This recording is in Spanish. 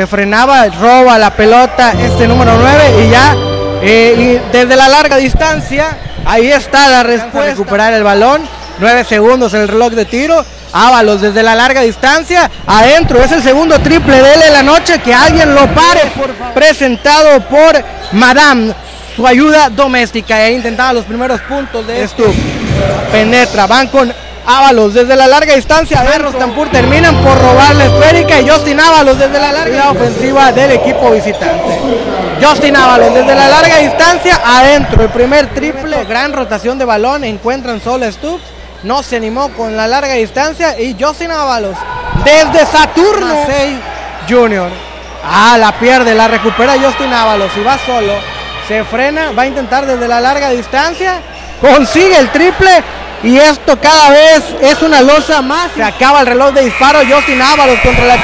se frenaba, roba la pelota este número 9 y ya eh, y desde la larga distancia, ahí está la respuesta. Recuperar el balón, 9 segundos el reloj de tiro. Ábalos desde la larga distancia, adentro, es el segundo triple de él en la noche, que alguien lo pare, presentado por Madame, su ayuda doméstica, e intentaba los primeros puntos de esto. Penetra, van con Ábalos desde la larga distancia. Berros Tampur terminan por robar la esférica y Justin Ábalos desde la larga ofensiva del equipo visitante. Justin Ábalos desde la larga distancia adentro. El primer triple, gran rotación de balón. Encuentran solo Stubbs. No se animó con la larga distancia y Justin Ábalos desde Saturno 6 Junior. Ah, la pierde, la recupera Justin Ábalos y va solo. Se frena, va a intentar desde la larga distancia. Consigue el triple y esto cada vez es una losa más. Se acaba el reloj de disparo. Justin Ábalos contra la